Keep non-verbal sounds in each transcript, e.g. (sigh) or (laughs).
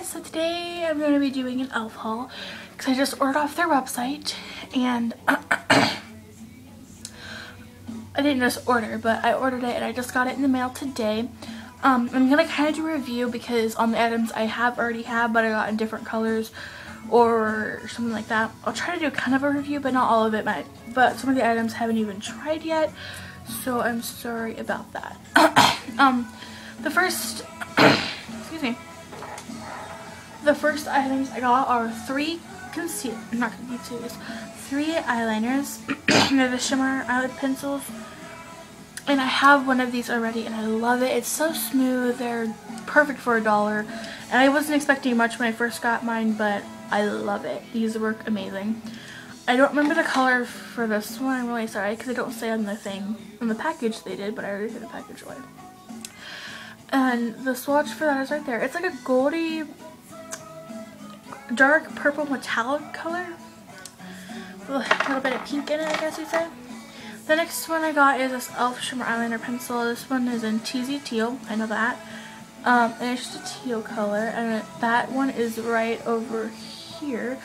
guys, so today I'm going to be doing an elf haul because I just ordered off their website and (clears throat) I didn't just order but I ordered it and I just got it in the mail today. Um, I'm going to kind of do a review because on the items I have already have but I got in different colors or something like that. I'll try to do kind of a review but not all of it but, but some of the items I haven't even tried yet so I'm sorry about that. (coughs) um, the first, (coughs) excuse me, the first items I got are three conceal, not concealers, three eyeliners. (clears throat) The shimmer eyelid pencils. And I have one of these already and I love it. It's so smooth. They're perfect for a dollar. And I wasn't expecting much when I first got mine, but I love it. These work amazing. I don't remember the color for this one. I'm really sorry because I don't say on the thing, on the package they did, but I already threw the package away. And the swatch for that is right there. It's like a goldy dark purple metallic color with a little bit of pink in it, I guess you'd say. The next one I got is this e.l.f. Shimmer Eyeliner Pencil. This one is in Teasy Teal, I know that. Um, and it's just a teal color, and that one is right over here.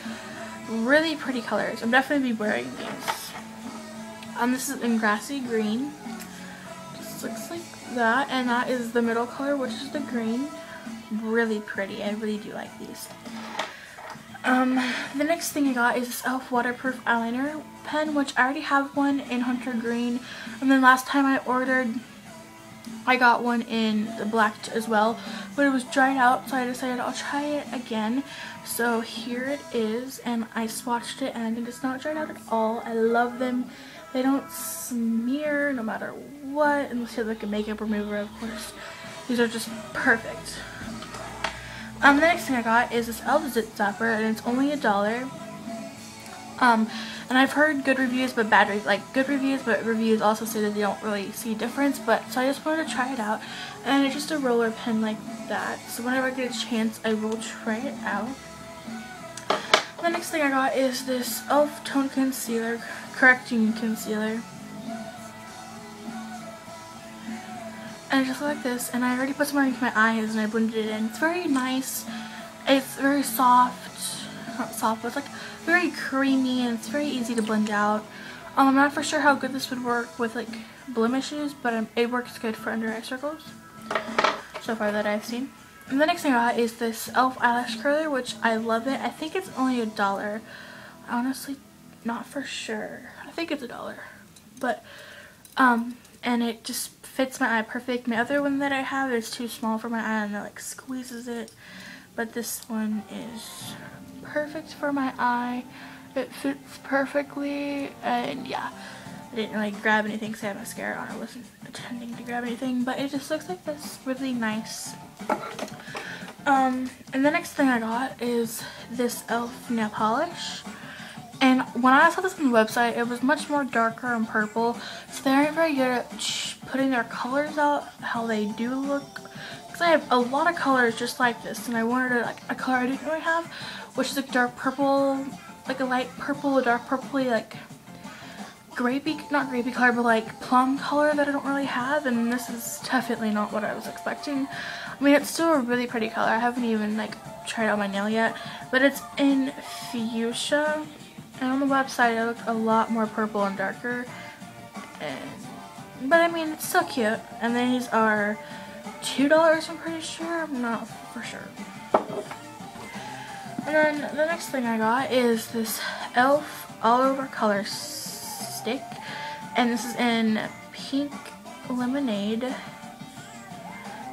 Really pretty colors. I'm definitely be wearing these. Um, this is in Grassy Green. Just looks like that, and that is the middle color, which is the green. Really pretty. I really do like these. Um, the next thing I got is this e.l.f. waterproof eyeliner pen, which I already have one in Hunter Green. And then last time I ordered, I got one in the black as well. But it was dried out, so I decided I'll try it again. So here it is, and I swatched it, and it is not dried out at all. I love them. They don't smear no matter what, unless you have like a makeup remover, of course. These are just perfect. Um, the next thing I got is this e.l.f. Zit Zapper, and it's only a dollar. Um, and I've heard good reviews, but bad reviews, like good reviews, but reviews also say that they don't really see a difference. But so I just wanted to try it out, and it's just a roller pen like that. So whenever I get a chance, I will try it out. The next thing I got is this e.l.f. Tone Concealer, Correcting Concealer. And it just like this and I already put some underneath my eyes and I blended it in. It's very nice. It's very soft. Not soft, but it's like very creamy and it's very easy to blend out. Um, I'm not for sure how good this would work with like blemishes, but um, it works good for under eye circles. So far that I've seen. And the next thing I got is this e.l.f. eyelash curler, which I love it. I think it's only a dollar. Honestly, not for sure. I think it's a dollar. But, um, and it just fits my eye perfect. My other one that I have is too small for my eye and it like squeezes it. But this one is perfect for my eye. It fits perfectly and yeah. I didn't really grab anything because I had mascara on. I wasn't intending to grab anything. But it just looks like this. Really nice. Um, and the next thing I got is this e.l.f. nail polish. And when I saw this on the website, it was much more darker and purple. So they aren't very good at putting their colors out how they do look. Because I have a lot of colors just like this. And I wanted a, like, a color I didn't really have. Which is like dark purple, like a light purple, a dark purpley, like grapey, not grapey color, but like plum color that I don't really have. And this is definitely not what I was expecting. I mean, it's still a really pretty color. I haven't even like tried out my nail yet. But it's in fuchsia and on the website it looked a lot more purple and darker. And, but I mean, it's still cute. And these are $2 I'm pretty sure. I'm not for sure. And then the next thing I got is this e.l.f. All Over Color Stick. And this is in Pink Lemonade.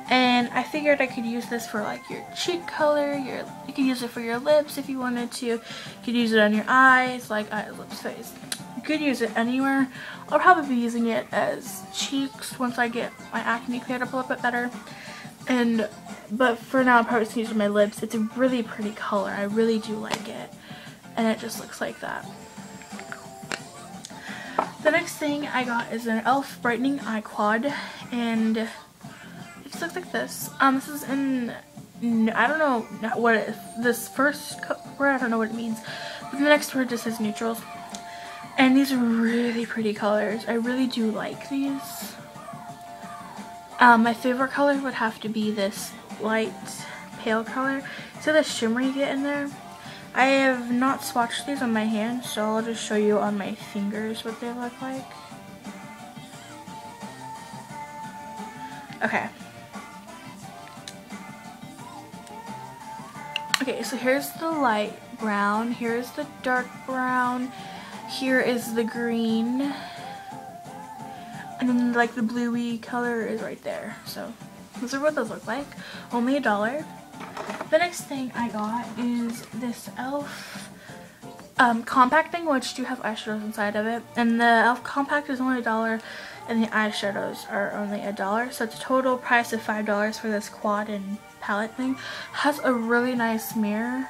And I figured I could use this for like your cheek color, your you could use it for your lips if you wanted to. You could use it on your eyes, like eyes, lips, face. You could use it anywhere. I'll probably be using it as cheeks once I get my acne cleared up a little bit better. And but for now I'm probably just using my lips. It's a really pretty color. I really do like it. And it just looks like that. The next thing I got is an e.l.f. Brightening Eye Quad. And it just looks like this. Um, this is in, I don't know what it, this first word, I don't know what it means. But the next word just says neutrals. And these are really pretty colors. I really do like these. Um, my favorite color would have to be this light pale color. See the shimmer you get in there? I have not swatched these on my hand, so I'll just show you on my fingers what they look like. Okay. Okay, so here's the light brown, here's the dark brown, here is the green, and then like the bluey color is right there. So those are what those look like. Only a dollar. The next thing I got is this e.l.f. Um, compact thing, which do have eyeshadows inside of it. And the e.l.f. compact is only a dollar and the eyeshadows are only a dollar. So it's a total price of five dollars for this quad and palette thing. Has a really nice mirror,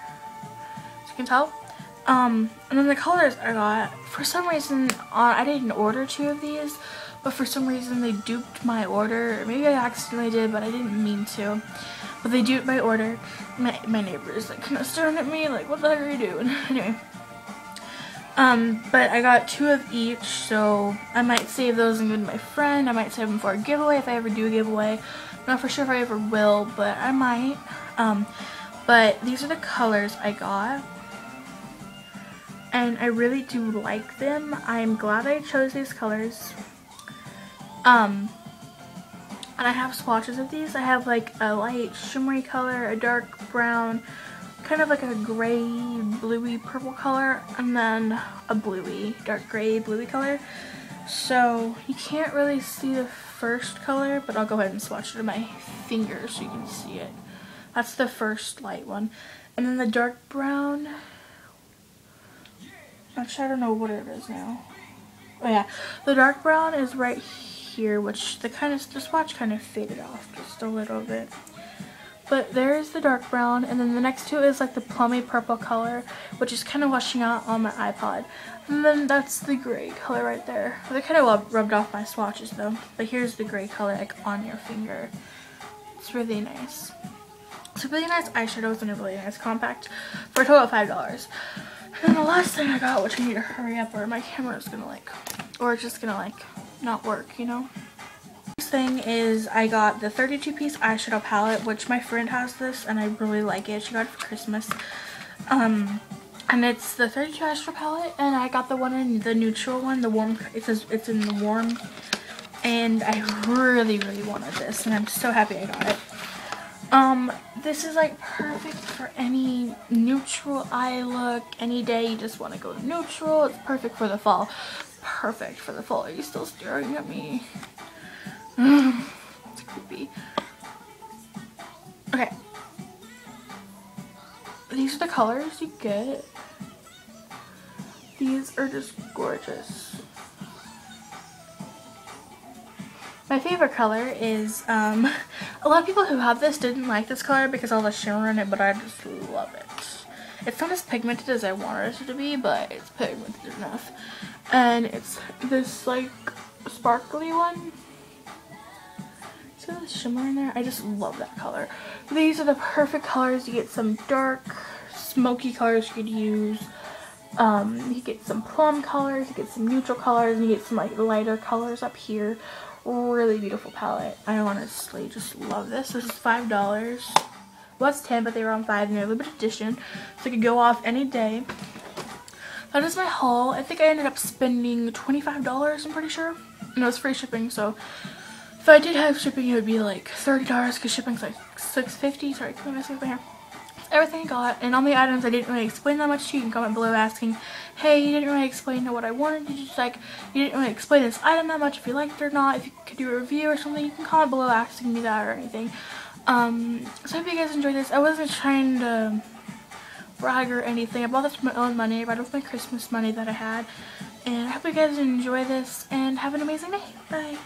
as you can tell. Um, and then the colors I got, for some reason, uh, I didn't order two of these, but for some reason they duped my order. Maybe I accidentally did, but I didn't mean to. But they duped my order. My, my neighbors like kind of staring at me like, what the heck are you doing? (laughs) anyway. Um, but I got two of each, so I might save those and give to my friend. I might save them for a giveaway if I ever do a giveaway. I'm not for sure if I ever will, but I might. Um, but these are the colors I got. And I really do like them. I'm glad I chose these colors. Um, and I have swatches of these. I have like a light shimmery color, a dark brown, kind of like a gray, bluey purple color, and then a bluey, dark gray, bluey color. So you can't really see the first color, but I'll go ahead and swatch it to my finger so you can see it. That's the first light one. And then the dark brown, actually I don't know what it is now. Oh yeah, the dark brown is right here, which the kind of, the swatch kind of faded off just a little bit. But there's the dark brown, and then the next two is like the plummy purple color, which is kind of washing out on my iPod. And then that's the gray color right there. They kind of rubbed off my swatches though. But here's the gray color like on your finger. It's really nice. It's a really nice eyeshadows and a really nice compact for a total of $5. And the last thing I got, which I need to hurry up or my camera is gonna like, or it's just gonna like not work, you know? Next thing is I got the 32 piece eyeshadow palette, which my friend has this and I really like it. She got it for Christmas. Um, and it's the 32 eyeshadow palette and I got the one in the neutral one, the warm, it says it's in the warm. And I really, really wanted this and I'm so happy I got it. Um, this is like perfect for any neutral eye look, any day you just want to go neutral. It's perfect for the fall. Perfect for the fall. Are you still staring at me? (sighs) it's creepy. Okay. These are the colors you get. These are just gorgeous. My favorite color is, um, (laughs) a lot of people who have this didn't like this color because all the shimmer in it, but I just love it. It's not as pigmented as I wanted it to be, but it's pigmented enough. And it's this, like, sparkly one. See the shimmer in there? I just love that color. These are the perfect colors. You get some dark, smoky colors you could use. Um, you get some plum colors, you get some neutral colors, and you get some like lighter colors up here. Really beautiful palette. I honestly just love this. This is $5. Was 10 but they were on 5 and they're limited edition. So I could go off any day. That is my haul. I think I ended up spending $25, I'm pretty sure. And it was free shipping, so if I did have shipping, it would be like $30 because shipping's like $6.50. Sorry, can I mess with my hair? Everything I got, and on the items I didn't really explain that much to you. Can comment below asking, hey, you didn't really explain what I wanted. You just like, you didn't really explain this item that much, if you liked it or not. If you could do a review or something, you can comment below asking me that or anything. Um, so I hope you guys enjoyed this. I wasn't trying to brag or anything. I bought this with my own money. I bought it with my Christmas money that I had. And I hope you guys enjoy this and have an amazing day. Bye.